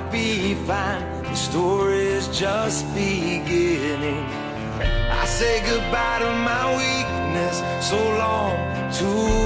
I'll be fine. The story's just beginning. I say goodbye to my weakness. So long to